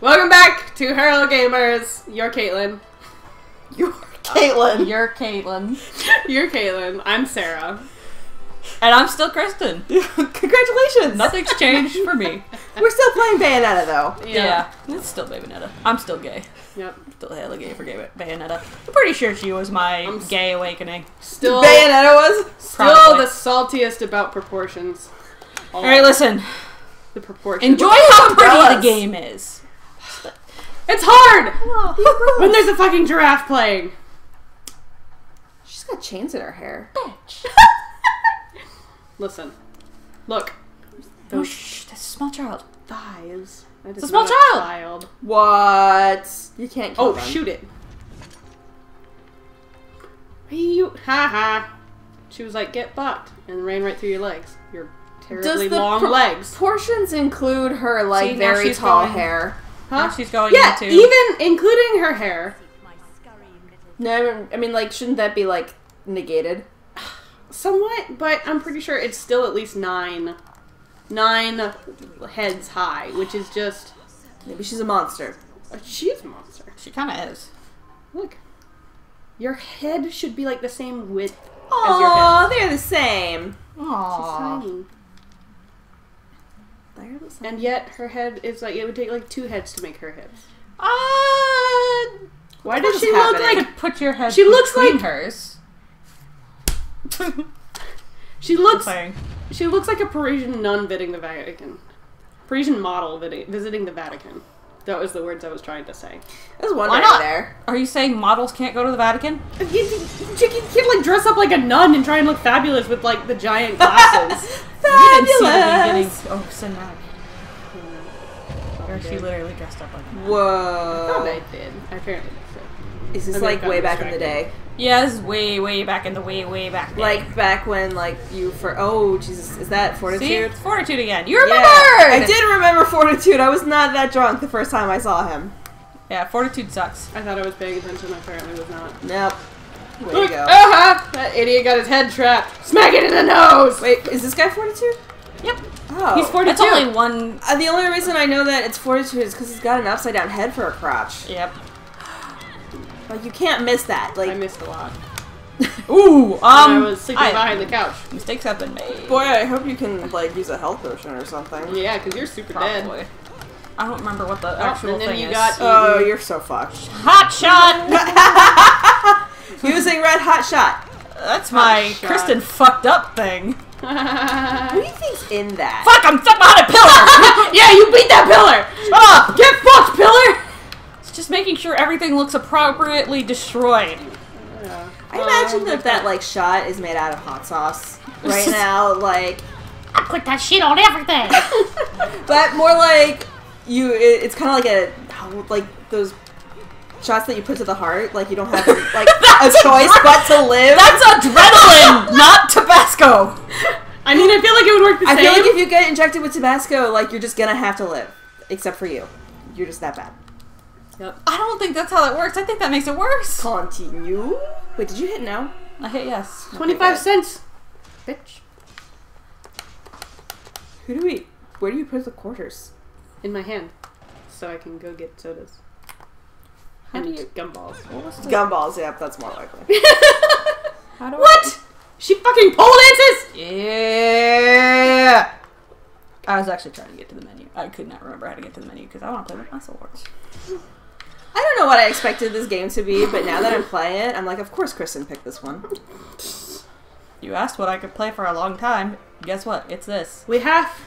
Welcome back to Hello Gamers. You're Caitlin. You're Caitlin. You're Caitlin. You're Caitlin. I'm Sarah. And I'm still Kristen. Congratulations. Nothing's changed for me. We're still playing Bayonetta though. Yeah. It's still Bayonetta. I'm still gay. Yep. Still hella gay for gay Bayonetta. I'm pretty sure she was my I'm gay awakening. Still, Bayonetta was. still Probably. the saltiest about proportions. All right, listen. The proportions. Enjoy how those pretty the game is. It's hard oh, when there's a fucking giraffe playing. She's got chains in her hair. Bitch. Listen, look, Oh, those shh. That's a small child. thighs. That is a small not child. child. What? You can't kill Oh, them. shoot it. You, ha ha. She was like, get fucked, and ran right through your legs. Your terribly the long pro- legs. Portions include her like See, very tall going- hair. Huh? She's going yeah, into. even including her hair. No, I mean- like shouldn't that be like negated? Somewhat, but I'm pretty sure it's still at least nine, nine heads high, which is just. Maybe she's a monster. Uh, she's a monster. She kind of is. Look, your head should be like the same width as your Oh, head. they're the same. She's Aww. Tiny, They're the same. and yet her head is like it would take like two heads to make her hips. Uh, Why does is she look happening? like? put your head She looks like- hers. She looks. She looks like a Parisian nun visiting the Vatican. Parisian model visiting the Vatican. That was the words I was trying to say. There's one Why right not? there. Are you saying models can't go to the Vatican? You, you, can't like dress up like a nun and try and look fabulous with like the giant glasses. You didn't see the Fabulous. Oh, Cinematic. Where she literally dressed up like. Oh, Whoa. they did. Apparently, that's it. Is this I mean, like way back in the day? Yeah, this is way, way back in the way, way back. day. Like back when like you for oh Jesus is that fortitude? It's Fortitude again. You Yeah. I did remember Fortitude. I was not that drunk the first time I saw him. Yeah, Fortitude sucks. I thought I was paying attention. Apparently, was not. Nope. Way Look, to go. aha! That idiot got his head trapped. Smack it in the nose. Wait, is this guy Fortitude? Yep. Oh. He's 42. That's only one. Uh, the only reason I know that it's Fortitude is because he's got an upside down head for a crotch. Yep. Like you can't miss that. Like I missed a lot. Ooh, um. I was sleeping I- behind the couch. Mistakes have been made. boy, I hope you can like use a health potion or something. Yeah, because you're super Probably. dead. I don't remember what the Oh, actual and then thing you is. got- Oh, you're so fucked. Hot shot! Using red hot shot. That's my shot. Kristen fucked up thing. Who do you think's in that? Fuck, I'm stuck behind a pillar! yeah, you beat that pillar. Shut up! Get fucked, pillar. It's just making sure everything looks appropriately destroyed. Yeah. I imagine that that like shot is made out of hot sauce right now. Like, I put that shit on everything! but more like you. It, it's kind of like a like those shots that you put to the heart. Like you don't have like a choice but to live. That's adrenaline, not Tabasco! I mean, I feel like it would work the I same. feel like if you get injected with Tabasco, like you're just gonna have to live. Except for you, you're just that bad. Yep. I don't think that's how that works. I think that makes it worse. Continue. Wait, did you hit no? I hit yes. Twenty-five Okay, cents, bitch, Who do we? Where do you put the quarters? in my hand, so I can go get sodas How do and you- gumballs. What was Gumballs. Yep, that's more likely. How do I- What? She fucking pole dances. Yeah! I was actually trying to get to the menu. I could not remember how to get to the menu because I want to play with muscle wars. I don't know what I expected this game to be, but now that I'm playing it, I'm like, of course Kristen picked this one. You asked what I could play for a long time. Guess what? It's this. We have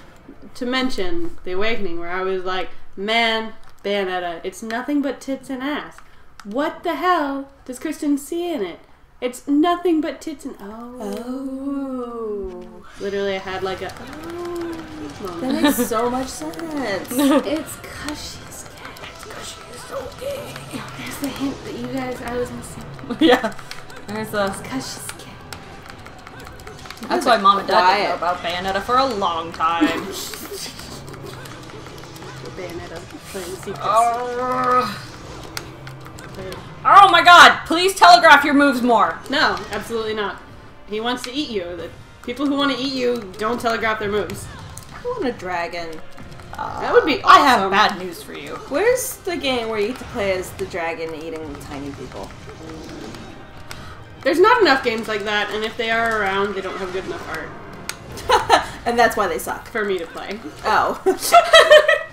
to mention the awakening, where I was like, "Man, Bayonetta, it's nothing but tits and ass. What the hell does Kristen see in it? It's nothing but tits and oh." Oh. Literally, I had like a oh That makes so much sense. it's cause she's the hint that you guys I was missing. yeah. There's uh, the. Cause she's gay. That's why mom and dad didn't know about Bayonetta for a long time. Bayonetta playing secrets. oh. oh my god! Please telegraph your moves more. No, absolutely not. He wants to eat you. The people who want to eat you don't telegraph their moves. I want a dragon. That would be I have bad news for you. Where's the game where you get to play as the dragon eating tiny people? There's not enough games like that, and if they are around, they don't have good enough art and that's why they suck. for me to play. Oh.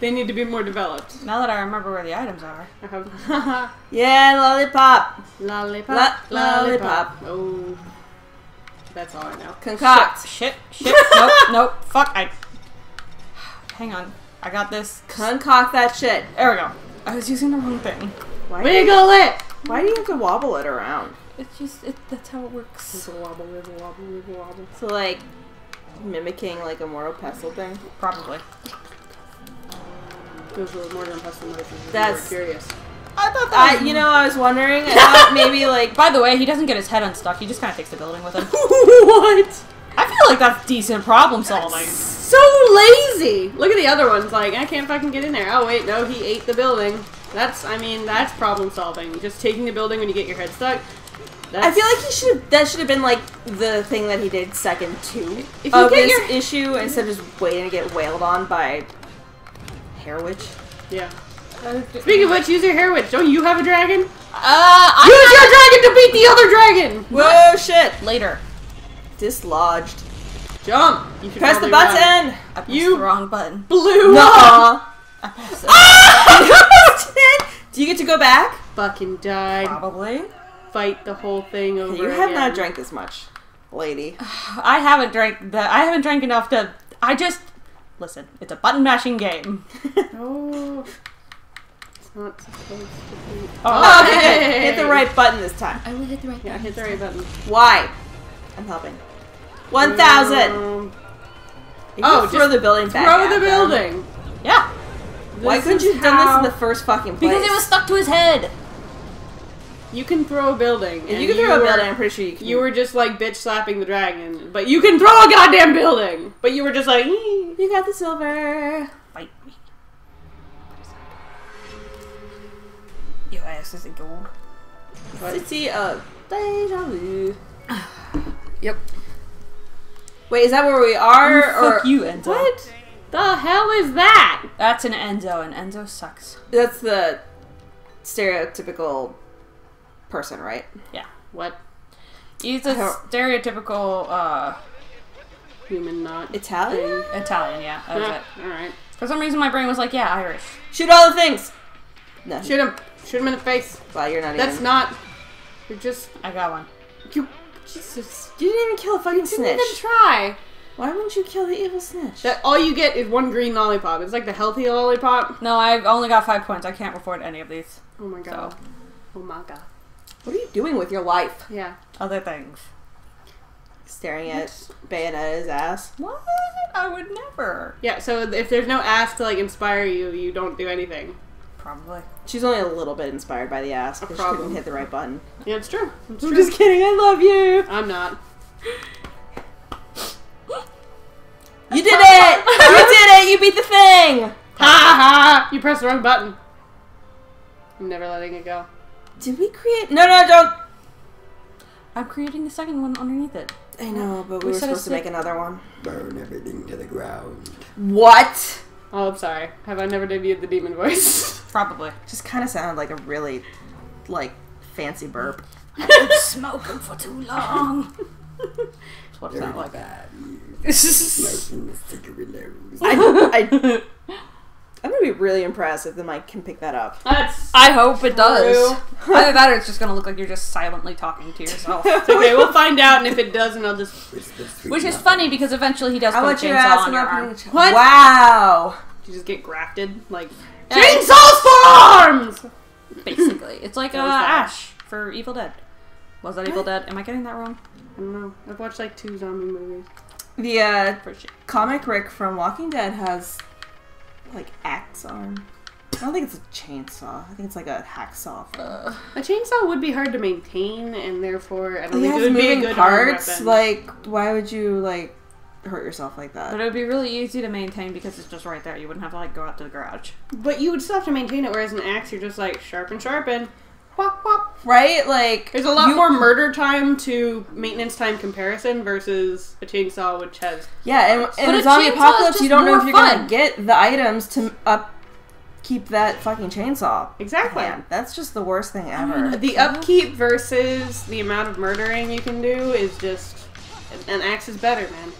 They need to be more developed. Now that I remember where the items are. Uh-huh. Yeah, lollipop. lollipop, La- lollipop. Oh, that's all I know. Concoct. Shit, shit, nope, nope, fuck, I... Hang on, I got this. Concoct that shit. There we go. I was using the wrong thing. Why do, you, Wiggle it. why do you have to wobble it around? It's just, it, that's how it works. Wiggle wobble, wiggle wobble, wiggle wobble. So like mimicking like a Moro pestle thing. Probably. Those were more than pestle motions. That's- curious. I thought that I, you know, I was wondering. I thought maybe like By the way, he doesn't get his head unstuck, he just kind of takes the building with him. what? I feel like that's decent problem solving. So lazy. Look at the other ones. Like I can't fucking get in there. Oh wait, no, he ate the building. That's, I mean, that's problem solving. Just taking the building when you get your head stuck. That's, I feel like he should. That should have been like the thing that he did second to If you of get this your- issue instead of just waiting to get wailed on by Hair Witch. yeah. Speaking of which, use your hair witch. Don't you have a dragon? Use Uh, your dragon to beat the other dragon. Whoa, shit! Later. Dislodged. Jump. You Press the probably run. button. I pressed You- the wrong button. Blew up. I pressed it. Do you get to go back? Fucking died. Probably. Fight the whole thing over. You have again. not drank as much, lady. I haven't drank the. I haven't drank enough to. I just listen. It's a button mashing game. Oh. It's not supposed to be. Oh, oh good. hey. Hit the right button this time. I will hit the right. Button. Yeah, hit the right button. Why? I'm helping. One thousand. Um, Oh, throw the building back. throw at the them. building. Yeah, Why couldn't you have done this in the first fucking place? because it was stuck to his head. You can throw a building. If and you can throw a were- building, I'm pretty sure you can. You were just like bitch slapping the dragon, but you can throw a goddamn building. But you were just like. You got the silver. Fight me. Your ass isn't gold. City of Deja Vu. Yep. Wait, is that where we are? or Fuck you, Enzo. what the hell is that? That's an Enzo, and Enzo sucks. That's the stereotypical person, right? Yeah. What He's a stereotypical uh, human not Italian? thing? Italian. Yeah, that was Huh, it. All right, For some reason, my brain was like, yeah, Irish. Shoot all the things. No, shoot him. Shoot him in the face. Well, you're not That's even. not. You're just I got one. you. Jesus. You didn't even kill a fucking you Didn't snitch. even try. Why wouldn't you kill the evil snitch? That all you get is one green lollipop. It's like the healthy lollipop. No, I've only got five points. I can't afford any of these. Oh my god. Oh my god. what are you doing with your life? Yeah. Other things. Staring at Bayonetta's ass. What? I would never. Yeah. So if there's no ass to like inspire you, you don't do anything. Probably. She's only a little bit inspired by the ass, but she problem. couldn't hit the right button. Yeah, it's true. It's I'm true. just kidding. I love you. I'm not. You did it! you did it! You beat the thing! Ha ha! You pressed the wrong button. I'm never letting it go. Did we create? No, no, don't. I'm creating the second one underneath it. I know, but we, We were supposed to make another one. Burn everything to the ground. What? Oh, I'm sorry. Have I never debuted the demon voice? Probably. Just kind of sounded like a really, like, fancy burp. Smoking for too long. That's what it sounded like. Bad. This Smoking cigarillos. I, I, I'm gonna be really impressed if the mic can pick that up. That's I hope it does. True. Either that or it's just gonna look like you're just silently talking to yourself. okay. We'll find out, and if it doesn't, I'll just. Which is funny because eventually he does How put a much you chainsaw ask on your arm. being? What? Wow. You just get grafted like Yeah. chainsaws for arms. Basically, it's like uh, That was that. Ash for Evil Dead. Was that Evil Dead? Am I getting that wrong? I don't know. I've watched like two zombie movies. The uh, For shit. comic Rick from Walking Dead has, like, axe arm. I don't think it's a chainsaw. I think it's like a hacksaw. Uh, A chainsaw would be hard to maintain, and therefore I don't It think has it would be a moving good parts. weapon. Like, why would you like hurt yourself like that? but it would be really easy to maintain because it's just right there. You wouldn't have to like go out to the garage. But you would still have to maintain it, whereas an axe, you're just like sharpen, sharpen. Wop, wop. right? Like There's a lot you- more murder time to maintenance time comparison versus a chainsaw, which has Yeah, and in zombie apocalypse, you don't know if you're fun. gonna get the items to up keep that fucking chainsaw. exactly Man, that's just the worst thing ever. the upkeep versus the amount of murdering you can do is just an axe is better, man.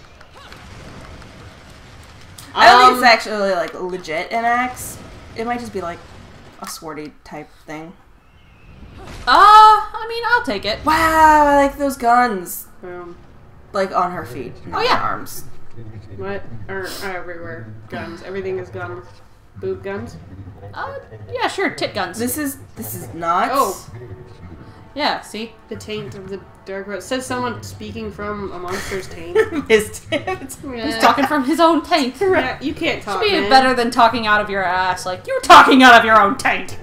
I don't think Um, it's actually like legit an axe. It might just be like a swordy type thing. Uh, I mean, I'll take it. Wow, I like those guns. um, Like on her feet. not Oh, yeah. her arms. what? Or everywhere guns. Everything is guns. Boob guns. Uh, yeah, sure, tit guns. This is this is not. Oh. yeah, see? The taint of the dark road. Says someone speaking from a monster's taint. His tits. He's talking from his own taint. Yeah, you can't talk. Should be man. better than talking out of your ass. Like, you're talking out of your own taint.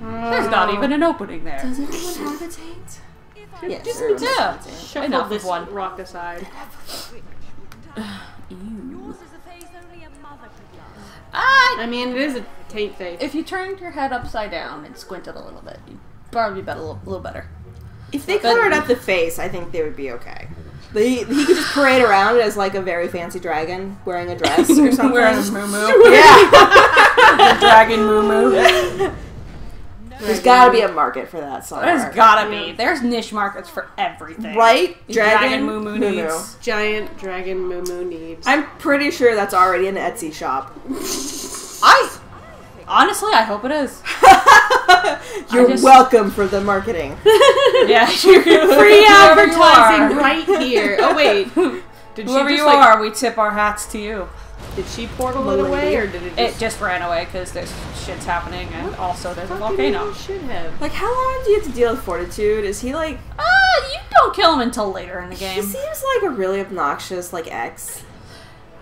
There's not even an opening there. Does anyone have a taint? Yes. Just there is. Yeah. Shuffle Enough this one. rock aside. Ew. Yours is a face only a mother could love. Ah, I mean, it is a taint face. if you turned your head upside down and squinted a little bit, you'd probably be better, a little, little better. If they But- colored up the face, I think they would be okay. They, he could just parade around as like a very fancy dragon wearing a dress or something. Wearing a moo yeah. the dragon moo moo. There's got to be a market for that somewhere. There's gotta be. There's niche markets for everything. right? Dragon, moo moo Moo Moo. needs. Giant dragon moo moo needs. I'm pretty sure that's already an Etsy shop. I honestly, I hope it is. You're just- welcome for the marketing. Yeah, you're Free advertising right here. Oh wait, did Whoever you like, are, we tip our hats to you. Did she portal it away, or did it It just? just ran away because there's shit's happening, and also there's a volcano. Should have. Like, how long do you have to deal with Fortitude? Is he like? Ah, you don't kill him until later in the game. He game. seems like a really obnoxious like ex.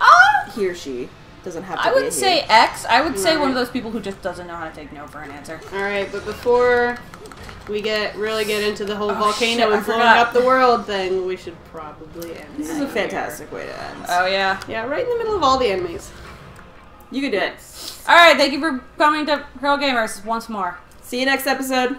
Ah, He or she doesn't have to. I wouldn't he. say X. I would say one of those people who just doesn't know how to take no for an answer. All right, but before we get really get into the whole Oh, volcano shit, and blowing forgot. up the world thing, we should probably end. This is a fantastic way to end. Oh yeah. Yeah, right in the middle of all the enemies. you can do it. All right. Thank you for coming to Hero Gamers once more. See you next episode.